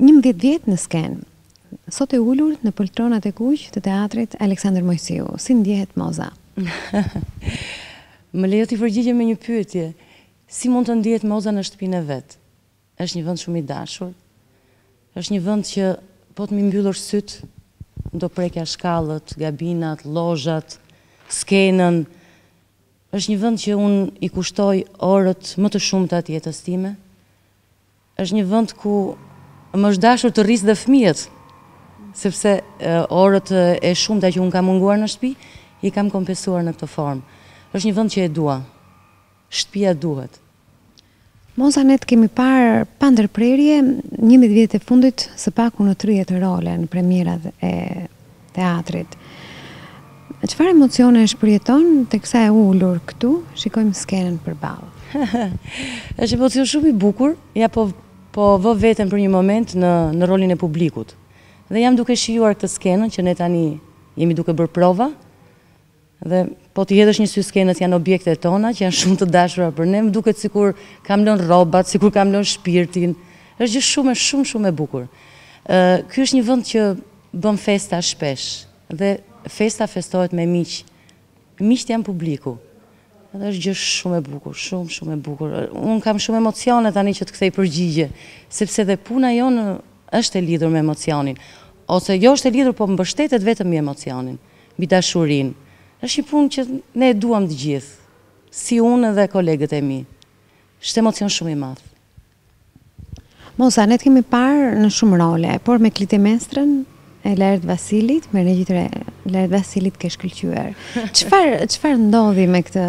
Njëmbëdhjetë vjet në skenë, sot e ulur në poltronat e kuq të Teatrit Aleksandër Moisiu, si ndjehet Moza? Më lejo t'i përgjigjem me një pyetje, si mund të ndihet Moza në shtëpinë e vet? Është një vend shumë i dashur, është një vend që po të m'i mbyllur sytë, do prekja shkallët, gabinat, llozhat, skenën, Është një vend që unë i kushtoj orët më të shumta të jetës time. Është një vend ku më është dashur të rris dhe fëmijët, sepse orët e shumta që unë kam munguar në shtëpi, i kam kompensuar në këtë formë. Është një vend që e dua. Shtëpia duhet. Moza ne të kemi parë pa ndërprerje njëmbëdhjetë vjetët e fundit së paku në tridhjetë role në premierat e teatrit. Çfarë emocionesh përjeton teksa e ulur këtu shikojmë skenën përballë? Është emocion shumë i bukur, ja po e vë veten për një moment në në rolin e publikut. Dhe jam duke shijuar këtë skenën që ne tani jemi duke bërë prova. Dhe po t'i hedhësh një sy skenës janë objektet tona që janë shumë të dashura për ne, më duket sikur kam lënë rrobat, sikur kam lënë shpirtin. Është gjë shumë shumë shumë e bukur. Ë ky është një vend që bën festa shpesh dhe festa festohet me miq. Miqtë janë publiku. Dhe është gjë shumë e bukur, shumë shumë e bukur. Un kam shumë emocione tani që të kthej përgjigje, sepse dhe puna jonë është e lidhur me emocionin. Ose jo është e lidhur, po mbështetet vetëm me emocionin. Mbi dashurinë, është një punë që ne e duam të gjithë, si unë dhe kolegët e mi. Është emocion shumë i madh. Moza, ne të kemi parë në shumë role, por me Klitemestrën e Laert Vasilit, me regjinë e Laert Vasilit ke shkëlqyer. Çfarë çfarë ndodhi me këtë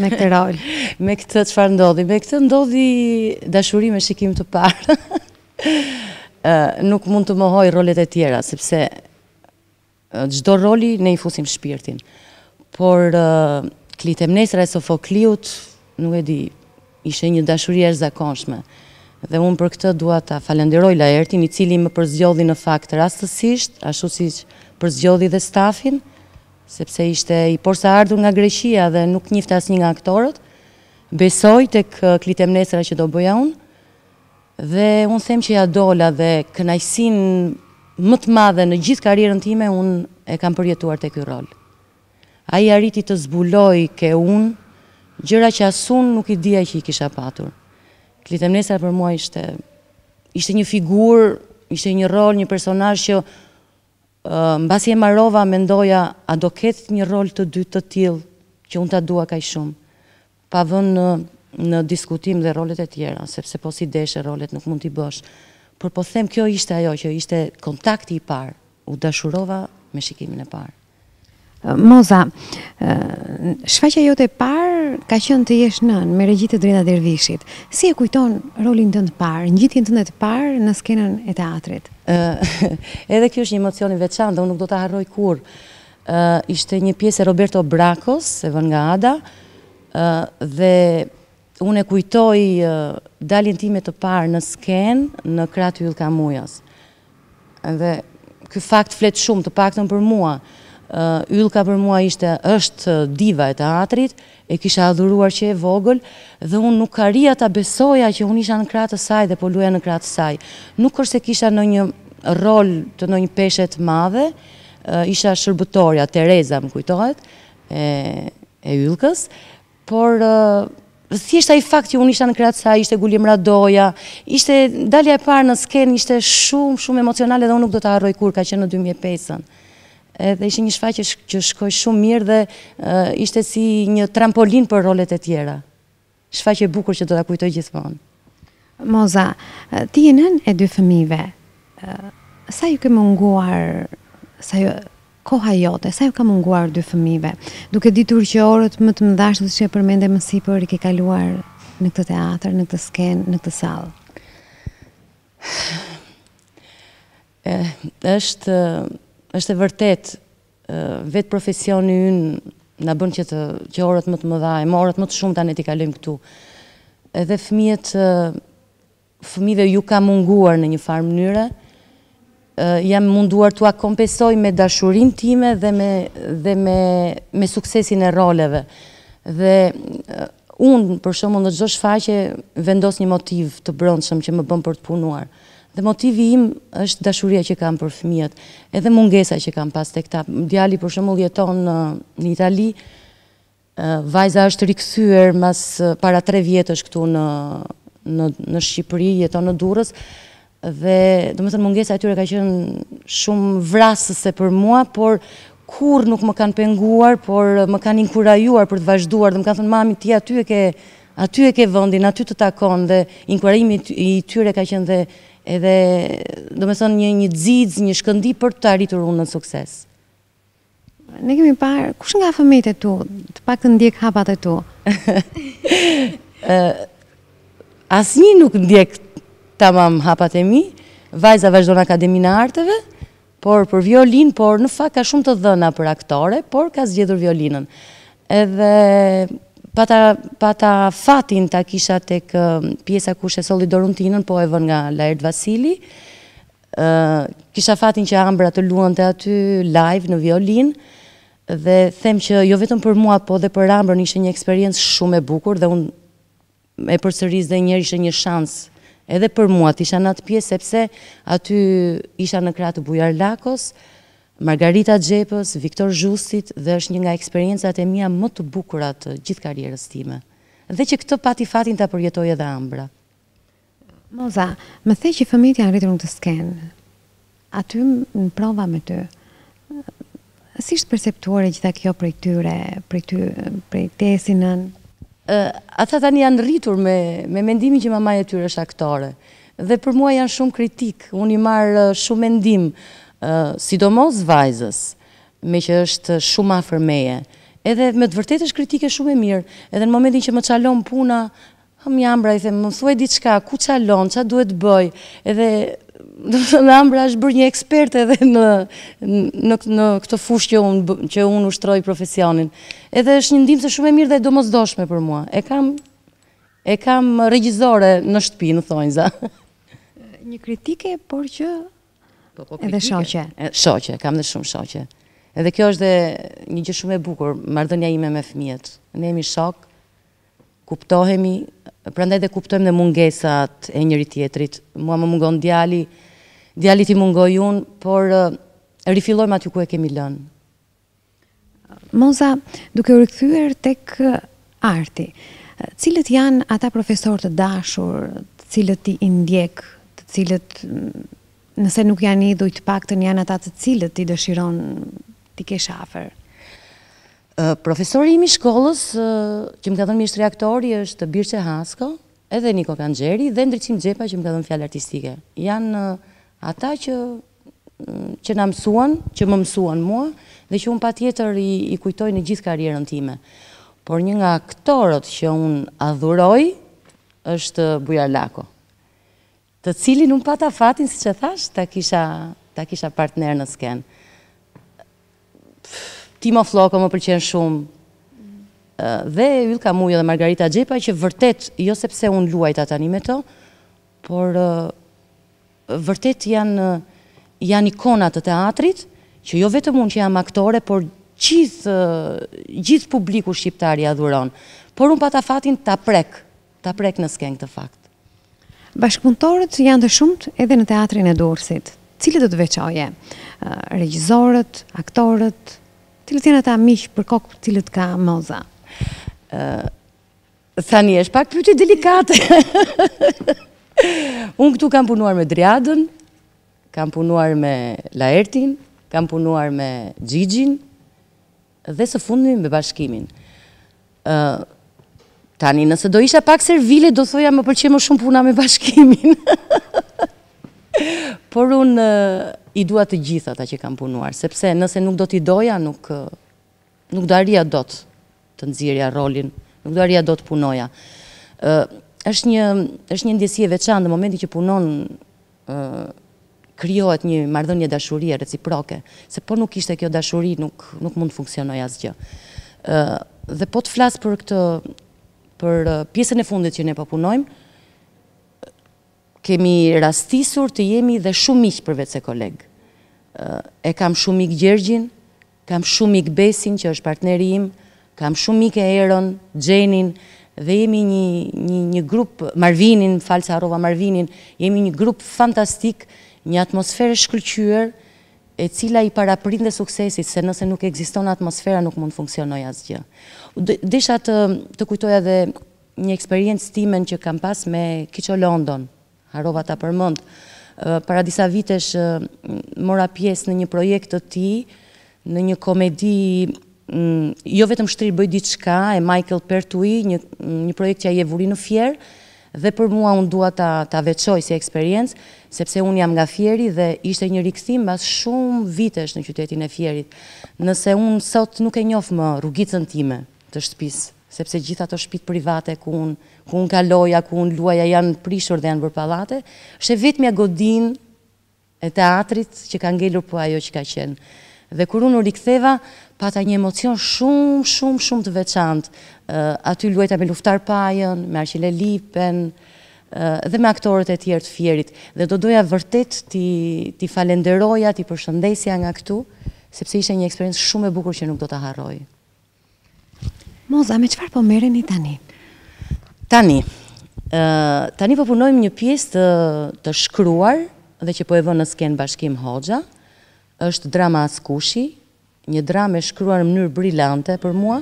me këtë rol? me këtë çfarë ndodhi? Me këtë ndodhi dashuri me shikim të parë. Ë nuk mund të mohoj rolet e tjera, sepse Çdo roli ne i fusim shpirtin. Por Klitemnestra e Sofokliut, nuk e di, ishte një dashuri e jashtëzakonshme. Dhe unë për këtë dua ta falënderoj Laertin, i cili më përzgjodhi në fakt rastësisht, ashtu si përzgjodhi dhe stafin, sepse ishte i porsaardhur nga Greqia dhe nuk njifte asnjë nga aktorët. Besoi tek Klitemnestra që do bëja unë, Dhe unë them që ia dola dhe kënaqësinë më të madhe në gjithë karrierën time unë e kam përjetuar te ky rol. Ai arriti të zbulojë ke unë gjëra që as unë nuk i dija që i kisha patur. Klitemnestra për mua ishte ishte një figurë, ishte një rol, një personazh që mbasi e mbarova mendoja a do ketë një rol të dytë të tillë që unë ta dua kaq shumë. pa vënë në diskutim dhe rolet e tjera, sepse po si deshe rolet nuk mund t'i bësh, por po them kjo ishte ajo që ishte kontakti i parë, u dashurova me shikimin e parë. Moza, shfaqja jote e parë ka qenë Të jesh nënë me regji të Driada Dervishit. Si e kujton rolin tënd të parë, ngjitjen tënde të parë në skenën e teatrit? Edhe kjo është një emocion i veçantë dhe unë nuk do ta harroj kurrë. Ishte një pjesë e Roberto Brakos, e vënë nga Ada, dhe unë e kujtoj daljen time të parë në skenë në krah të Yllka Mujos. Dhe ky fakt flet shumë, të paktën për mua. Yllka për mua ishte, është diva e teatrit, E kisha adhuruar që e vogël dhe unë nuk arrija ta besoja që unë isha në krah të saj dhe po luaja në krah të saj. Nuk është se kisha ndonjë rol të ndonjë peshe të madhe, isha shërbëtorja, Tereza më kujtohet, e e Yllkës, por thjesht ai fakt që unë isha në krah të saj, ishte Gulim Radoja, ishte dalja e parë në skenë ishte shumë shumë emocionale dhe unë nuk do ta harroj kurrë, ka qenë në dy mijë e pesën. Edhe ishte një shfaqje që shkoi shumë mirë dhe ishte si një trampolinë për rolet e tjera. Shfaqje e bukur që do ta kujtoj gjithmonë. Moza, ti je nënë e dy fëmijëve. Sa ju ke munguar sa ju koha jote, sa ju ka munguar dy fëmijëve, duke ditur që orët më të mëdha siç e përmende më sipër i ke kaluar në këtë teatr, në këtë skenë, në këtë sallë. Është është e vërtetë, vetë profesioni ynë na bën që të që orët më të mëdha, e më orët më të shumta ne t'i kalojmë këtu. Edhe fëmijët fëmijëve ju ka munguar në një farë mënyre, jam munduar t'ua kompensoj me dashurinë time dhe me dhe me me suksesin e roleve. Dhe unë për shembull në çdo shfaqje vendos një motiv të brendshëm që më bën për të punuar. Dhe motivi im është dashuria që kam për fëmijët, edhe mungesa që kam pas tek ta. Djali për shembull jeton në në Itali, vajza është rikthyer mas para tre vjetësh këtu në në në Shqipëri, jeton në Durrës dhe domethënë mungesa e tyre ka qenë shumë vrasëse për mua, por kurrë nuk më kanë penguar, por më kanë inkurajuar për të vazhduar dhe më kanë thënë mami ti aty e ke Aty e ke vendin, aty të takon dhe inkurajimi i tyre ka qenë dhe edhe domethënë një një xixë, një shkëndijë për të arritur unë në sukses. Ne kemi parë, kush nga fëmijët e tu, të pak të ndjek hapat e tu? Asnjë nuk ndjek tamam hapat e mi, vajza vazhdon Akademinë e Arteve, Por për violinë, por në fakt ka shumë të dhëna për aktore, por ka zgjedhur violinën. Edhe pata pata fatin ta kisha tek pjesa Kush e solli Doruntinën, po e vënë nga Laert Vasili. Ë kisha fatin që Ambra të luante aty live në violinë dhe them që jo vetëm për mua, po dhe për Ambrën ishte një eksperiencë shumë e bukur dhe unë e përsëris dhe njëherë ishte një shans edhe për mua të isha në atë pjesë sepse aty isha në krah të Bujar Lakos, Margarita Xhepës, Viktor Zhustit dhe është një nga eksperiencat e mia më të bukura të gjithë karrierës sime. Dhe që këtë pati fatin ta përjetojë edhe Ambra. Moza, më the që fëmijët janë rritur në këtë skenë. Aty në prova me ty. Si është perceptuar e gjitha kjo prej tyre, prej ty, prej teje si nënë? Ata tani janë rritur me me mendimin që mamaja e tyre është aktore. Dhe për mua janë shumë kritikë, unë i marr shumë mendim, sidomos vajzës, meqë është shumë afër meje. Edhe me të vërtetë është kritike shumë e mirë, edhe në momentin që më çalon puna, Hë mo Ambra i them, më thuaj diçka, ku çalon, ça duhet të bëj? Edhe domethënë Ambra është bërë një eksperte edhe në në në këtë fushë që unë që unë ushtroj profesionin. Edhe është një ndihmë shumë e mirë dhe e domosdoshme për mua. E kam e kam regjizore në shtëpi, në thonjza. Një kritike, por që po, po, edhe shoqe. Shoqe, kam dhe shumë shoqe. Edhe kjo është dhe një gjë shumë e bukur, marrëdhënia ime me fëmijët. Ne jemi shok, kuptohemi, prandaj dhe kuptojmë dhe mungesat e njëri-tjetrit, mua më mungon djali, djalit i mungoj unë, por rifillojmë aty ku e kemi lënë. Moza, duke u rikthyer tek arti, cilët janë ata profesorë të dashur, të cilët ti i ndjek, të cilët nëse nuk janë idhuj të paktën janë ata të cilët ti dëshiron t'i kesh afër? Profesori im i shkollës, që më ka dhënë mjeshtri aktori, është Birçe Hasko, edhe Niko Kanxheri dhe Ndriçim Xhepa që më ka dhënë fjalë artistike. Janë ata që që na mësuan, që më mësuan mua dhe që unë patjetër i, i kujtoj në gjithë karrierën time. Por një nga aktorët që unë adhuroj është Bujar Lako të cilin unë pata fatin siç e thashë ta kisha ta kisha partner në skenë Timo Flloko më pëlqen shumë dhe Yllka Mujo dhe Margarita Xhepa që vërtet jo sepse unë luajta tani me to por vërtet janë janë ikona të teatrit që jo vetëm unë që jam aktore por gjithë gjithë publiku shqiptar i adhuron por unë pata fatin ta prek Ta prek në skenë këtë fakt. Bashkëpunëtorët janë të shumtë edhe në Teatrin e Durrësit. Cilët do të veçoje? Regjizorët, aktorët, cilët janë ata miq për kokë, cilët ka Moza? Tani është pak pyetje delikate. Unë këtu kam punuar me Driadën, kam punuar me Laertin, kam punuar me Gjergjin, Dhe së fundmi me Bashkimin. Ë tani nëse do isha pak servile do thoja më pëlqen më shumë puna me Bashkimin. Por unë i dua të gjithë ata që kam punuar, sepse nëse nuk do t'i doja nuk nuk do arrija dot të nxjerrja rolin, nuk do arrija dot të punoja. Ë është një është një ndjesi e veçantë në momentin që punon krijohet një marrëdhënie dashurie reciproke, se po nuk ishte kjo dashuri nuk nuk mund të funksionojë asgjë. Ë dhe po të flas për këtë për pjesën e fundit që ne po punojmë, kemi rastisur të jemi dhe shumë miq përveçse kolegë. Ë e kam shumë mik Gjergjin, Kam shumë mik Besin që është partneri im, kam shumë mike Eron, Xhenin dhe jemi një një një grup Marvinin, fal se harrova Marvinin, jemi një grup fantastik, një atmosferë e shkëlqyer, e cila i paraprind dhe suksesit, se nëse nuk ekziston atmosfera nuk mund të funksionojë asgjë. Desha të të kujtoja dhe një eksperiencë timen që kam pas me Kiço London, Harrova ta përmend, para disa vitesh mora pjesë në një projekt të tij, në një komedi Jo vetëm shtrirë bëj diçka e Michael Pertui, një një projekt që ai e vuri në Fier dhe për mua unë dua ta ta veçoj si eksperiencë, sepse unë jam nga Fieri dhe ishte një rikthim bas shumë vitesh në qytetin e Fierit. Nëse unë sot nuk e njof më rrugicën time të shtëpisë, sepse gjithë ato shpitë private ku unë ku unë kaloja, ku unë luaja janë prishur dhe janë bërë pallate, është e vetmja godinë e teatrit që ka ngelur po ajo që ka qenë. Dhe kur unë u riktheva, pata një emocion shumë, shumë, shumë të veçantë. Aty luajta me Luftar Pajën, me Arqile Lifen, dhe me aktorët e tjerë të Fierit. Dhe do doja vërtet t'i falenderoja, t'i përshëndesja nga këtu, sepse ishte një eksperiencë shumë e bukur që nuk do ta harroj. Moza, me çfarë po mereni tani? Tani, tani po punojmë një pjesë të, të shkruar dhe që po e vë në skenë Bashkim Hoxha, është drama Askushi, një dramë e shkruar në mënyrë brilante për mua,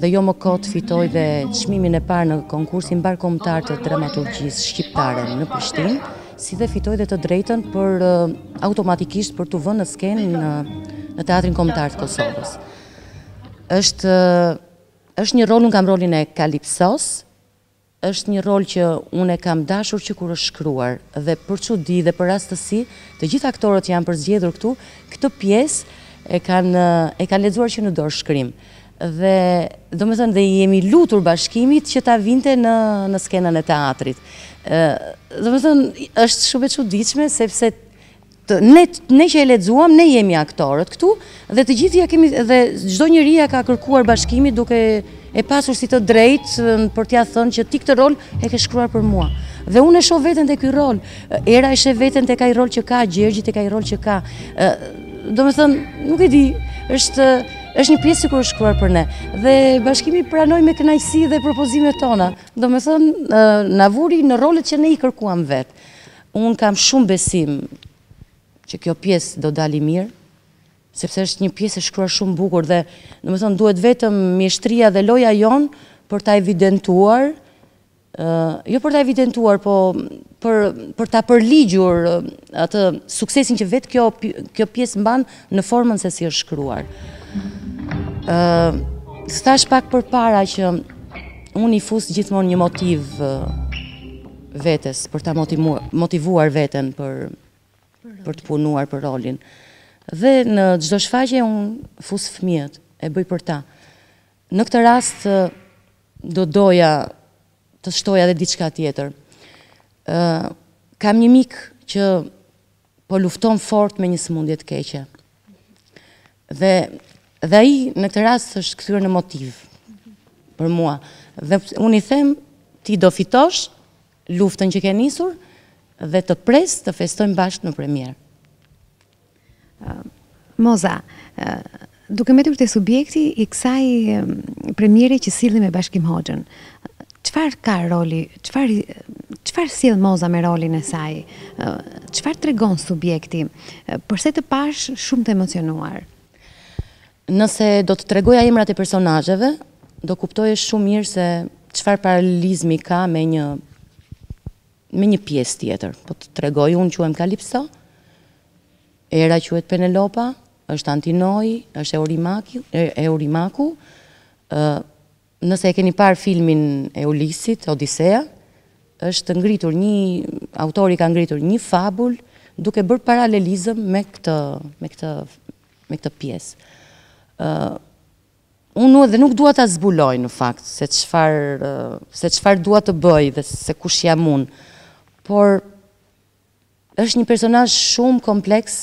dhe jo më kot fitoi dhe çmimin e parë në konkursin mbarëkombëtar të dramaturgjisë shqiptare në Prishtinë, si dhe fitoi dhe të drejtën për automatikisht për t'u vënë në skenë në, në Teatrin Kombëtar të Kosovës. Është është një rol, unë kam rolin e Kalipsos, është një rol që unë e kam dashur që kur është shkruar dhe për çudi dhe për rastësi, të gjithë aktorët janë përzgjedhur këtu, këtë pjesë e kanë e kanë lexuar që në dorëshkrim. Dhe domethënë dhe i jemi lutur Bashkimit që ta vinte në në skenën e teatrit. Ë domethënë është shumë e çuditshme sepse ne ne që e lexuam ne jemi aktorët këtu dhe të gjithë ia kemi dhe çdo njeri ia ka kërkuar Bashkimit duke e pasur si të drejtë për t'ia thënë që ti këtë rol e ke shkruar për mua. Dhe unë e shoh veten te ky rol. Era e sheh veten te ai rol që ka, Gjergji te ai rol që ka. Ë domethënë nuk e di, është është një pjesë sikur është shkruar për ne, dhe Bashkimi pranoi me kënaqësi dhe propozimet tona, domethënë na vuri në rolet që ne i kërkuam vetë. Unë kam shumë besim që kjo pjesë do dali mirë, sepse është një pjesë e shkruar shumë bukur dhe domethënë duhet vetëm mjeshtria dhe loja jonë për ta evidentuar jo për ta evidentuar, po për për ta përligjur atë suksesin që vetë kjo kjo pjesë mban në formën se si është shkruar. ë uh, Thashë pak përpara që unë i fus gjithmonë një motiv vetes për ta motivuar, motivuar veten për për të punuar për rolin. Dhe në çdo shfaqje unë fus fëmijët, e bëj për ta. Në këtë rast Do doja të shtoja edhe diçka tjetër. Ë kam një mik që po lufton fort me një sëmundje të keqe. Dhe dhe ai në këtë rast është kthyer në motiv për mua. Dhe unë i them ti do fitosh luftën që ke nisur dhe të pres të festojmë bashkë në premierë. Moza, duke mbetur te subjekti i kësaj premiere që sillni me Bashkim Hoxhën, çfarë ka roli, çfarë çfarë sjell Moza me rolin e saj? Çfarë tregon subjekti? Përse të pashë shumë të emocionuar? Nëse do të tregoja emrat e personazheve, do kuptoje shumë mirë se çfarë paralelizmi ka me një me një pjesë tjetër. Po të tregoj unë quhem Kalipso, Era quhet Penelopa, është Antinoi, është Eurimaki, Eurimaku. Ë nëse e keni parë filmin e Ulisit, Odisea, është ngritur një autori ka ngritur një fabul, duke bërë paralelizëm me këtë me këtë me këtë pjesë. Ë Unë edhe nuk dua ta zbuloj në fakt se çfarë se çfarë dua të bëj dhe se kush jam unë. Por është një personazh shumë kompleks,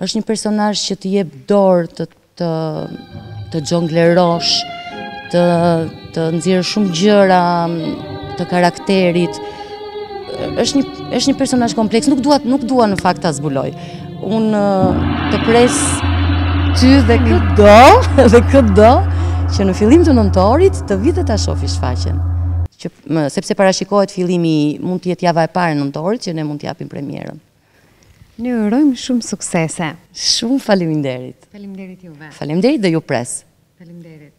është një personazh që të jep dorë të të të xhonglerosh, të të nxjerrësh shumë gjëra të karakterit. Është një është një personazh kompleks, nuk dua nuk dua në fakt ta zbuloj. Unë të pres ty dhe këdo, dhe këdo, që në fillim të nëntorit të vijë ta shohë shfaqjen. Që, sepse parashikohet fillimi mund të jetë java e parë e nëntorit që ne mund të japim premierën. Ju urojmë shumë suksese. Shumë faleminderit. Faleminderit juve. Faleminderit dhe ju pres. Faleminderit.